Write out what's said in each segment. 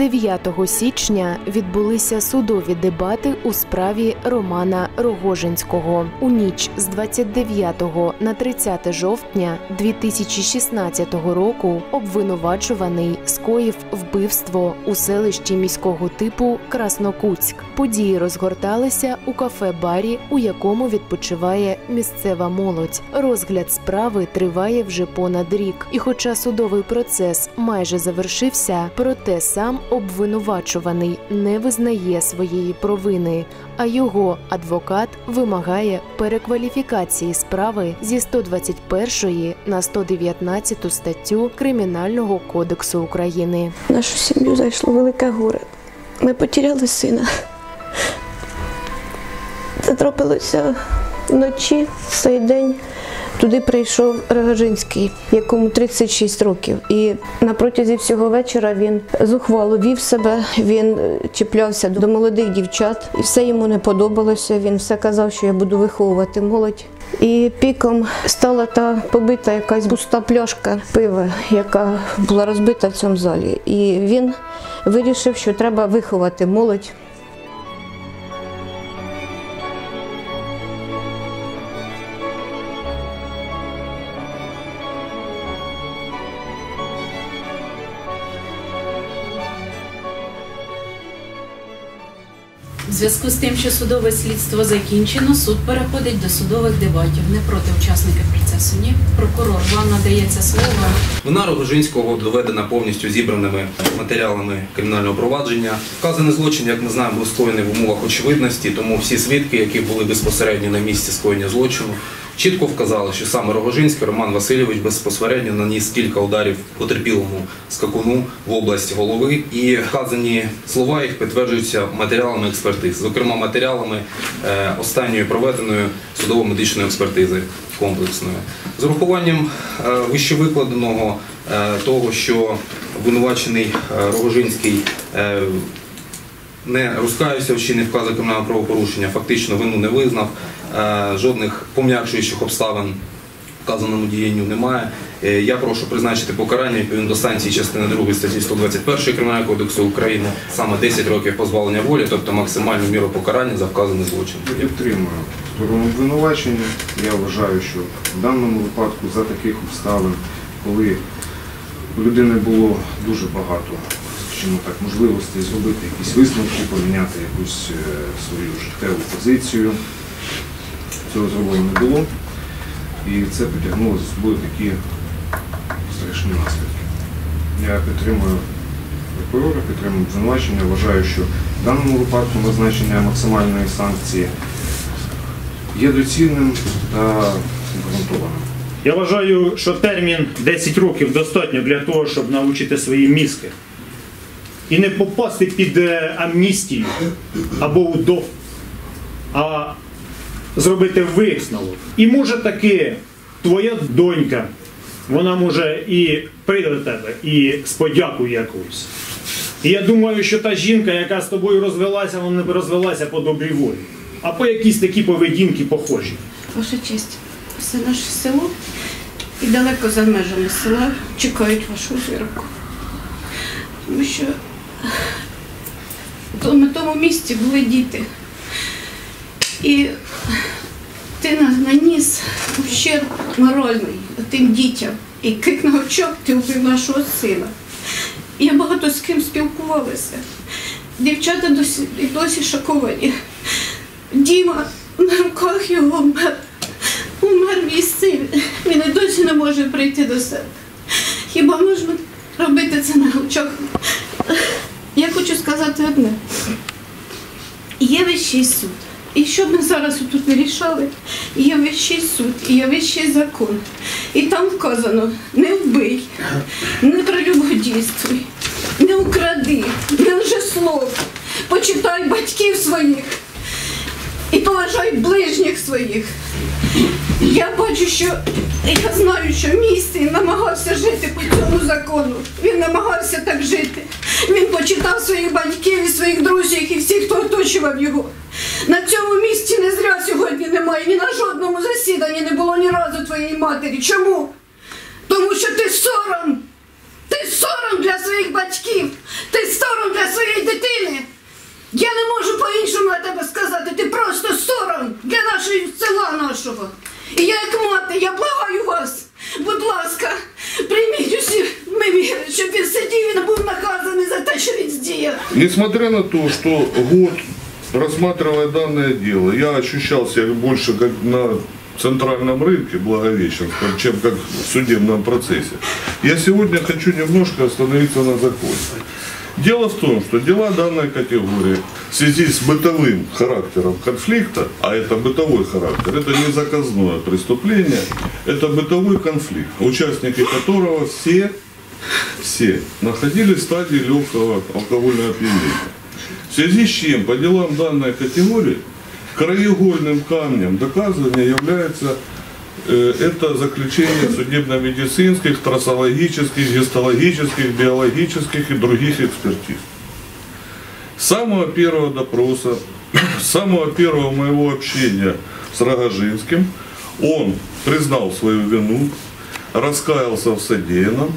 9 січня відбулися судові дебати у справі Романа Рогожинського. У ніч з 29 на 30 жовтня 2016 року обвинувачуваний скоїв вбивство у селищі міського типу Краснокутськ. Події розгорталися у кафе-барі, у якому відпочиває місцева молодь. Розгляд справи триває вже понад рік. І хоча судовий процес майже завершився, проте сам обвинувачуваний не визнає своєї провини, а його адвокат вимагає перекваліфікації справи зі 121 на 119 статтю Кримінального кодексу України. В нашу сім'ю зайшло велике горе. Ми потеряли сина. Це трапилося вночі, цей день. Туди прийшов Рогожинський, якому 36 років. І на протязі всього вечора він зухвало вів себе, він е, чіплявся до молодих дівчат, і все йому не подобалося. Він все казав, що я буду виховувати молодь. І піком стала та побита якась пуста пляшка пива, яка була розбита в цьому залі. І він вирішив, що треба виховати молодь. У зв'язку з тим, що судове слідство закінчено, суд переходить до судових дебатів. Не проти учасників процесу. Ні, прокурор, вам надається слово. Вина Рогожинського доведена повністю зібраними матеріалами кримінального провадження. Вказаний злочин, як ми знаємо, був скоєний в умовах очевидності, тому всі свідки, які були безпосередньо на місці скоєння злочину, чітко вказали, що саме Рогожинський Роман Васильович безпосередньо наніс кілька ударів потерпілому скакуну в область голови, і вказані слова їх підтверджуються матеріалами експертиз, зокрема матеріалами е, останньої проведеної судово-медичної експертизи комплексної. З урахуванням е, вищевикладеного е, того, що обвинувачений Рогожинський не розкаюся в чині вказу кримінального правопорушення, фактично вину не визнав, е, жодних пом'якшуючих обставин вказаному діянню немає. Е, Я прошу призначити покарання відповідно до санкції частини 2 статті 121 Кримінального кодексу України, саме 10 років позбавлення волі, тобто максимальну міру покарання за вказаний злочин. Я підтримую сторону обвинувачення. Я вважаю, що в даному випадку за таких обставин, коли у людини було дуже багато скажімо так, можливостей зробити якісь висновки, поміняти якусь е, свою життєву позицію, цього зроблено не було. І це потягнуло за собою такі страшні наслідки. Я підтримую прокурора, підтримую обвинувачення. Вважаю, що в даному випадку назначення максимальної санкції є доцільним та обґрунтованим. Я вважаю, що термін 10 років достатньо для того, щоб навчити свої мізки. І не попасти під е, амністію або УДО, а зробити висновок. І може таки твоя донька, вона може і прийде до тебе, і з подякою якоюсь. І я думаю, що та жінка, яка з тобою розвелася, вона не розвелася по добрій волі, а по якійсь такі поведінки похожі. Ваша честь, все наше село і далеко за межами села чекають вашу зірку. Тому що на тому місці були діти. І ти на- наніс ущерб моральний тим дітям. І крик на очок ти вбив нашого сина. Я багато з ким спілкувалася. Дівчата досі, досі шоковані. Діма на руках його вмер. Умер мій син. Він і досі не може прийти до себе. Хіба можна робити це на очах? Я хочу сказати одне. Є вищий суд. І що б ми зараз тут не є вищий суд, є вищий закон. І там вказано не вбий, не прелюбодійствуй, не укради, не лжеслов, почитай батьків своїх і поважай ближніх своїх. Я бачу, що я знаю, що мій намагався жити по цьому закону. Він намагався так жити. Він почитав своїх батьків і своїх друзів і всіх, хто оточував його. На цьому місці не зря сьогодні немає. Ні на жодному засіданні не було ні разу твоєї матері. Чому? Тому що ти сором! Ти сором для своїх батьків, ти сором для своєї дитини. Я не можу по-іншому на тебе сказати. Ти просто сором для нашого села нашого. І я як мати, я благаю вас, будь ласка, прийміть усі ми віри, щоб він сидів і не був наказаний за те, що він здіяв. Несмотря на то, что год рассматривая данное дело, я ощущал себя больше как на центральном рынке Благовещенском, чем как в судебном процессе. Я сегодня хочу немножко остановиться на законе. Дело в том, что дела данной категории в связи с бытовым характером конфликта, а это бытовой характер, это не заказное преступление, это бытовой конфликт, участники которого все все находились в стадии легкого алкогольного опьянения. В связи с чем по делам данной категории краеугольным камнем доказывания является это заключение судебно-медицинских, трассологических, гистологических, биологических и других экспертиз. С самого первого допроса, с самого первого моего общения с Рогожинским, он признал свою вину, раскаялся в содеянном,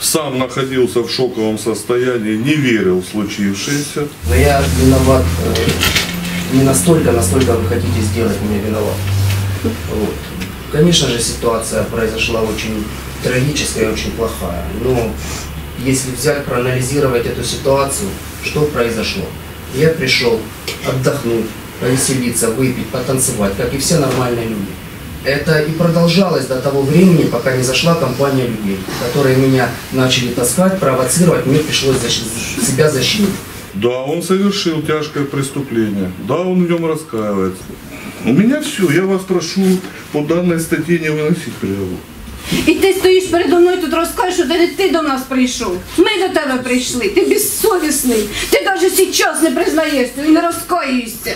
сам находился в шоковом состоянии, не верил в случившееся. Но я виноват э, не настолько, насколько вы хотите сделать меня виноват. Вот. Конечно же, ситуация произошла очень трагическая и очень плохая. Но если взять, проанализировать эту ситуацию, что произошло? Я пришел отдохнуть, повеселиться, выпить, потанцевать, как и все нормальные люди. Это и продолжалось до того времени, пока не зашла компания людей, которые меня начали таскать, провоцировать, мне пришлось защи- себя защитить. Да, он совершил тяжкое преступление. Да, он в нем раскаивается. У меня все. Я вас прошу по данной статье не выносить приговор. І ти стоїш передо мною тут розкажеш, що це не ти до нас прийшов. Ми до тебе прийшли. Ти безсовісний. Ти навіть зараз не признаєшся і не розкаюєшся.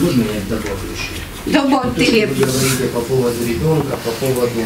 Можно я добавлю еще? Добавь То, ти что вы лепку. говорите по поводу ребенка, по поводу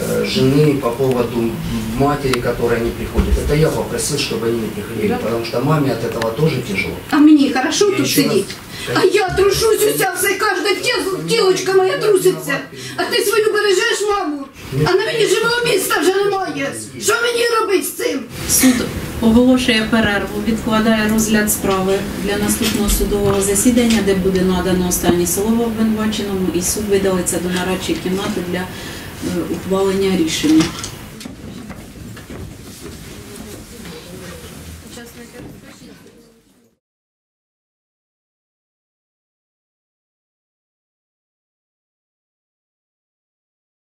э, жены, по поводу матери, которая не приходит. Это я попросил, чтобы они не приходили, потому что маме от этого тоже тяжело. А мені хорошо Я тут ще раз- сидіти. А я трушусь уся, все кожне тіло, тілочка моя труситься. А ти свою бережеш маму. А на мені живого міста вже немає. Що мені робити з цим? Суд оголошує перерву, відкладає розгляд справи для наступного судового засідання, де буде надано останнє слово обвинуваченому, і суд видалиться до нарадчої кімнати для е, ухвалення рішення.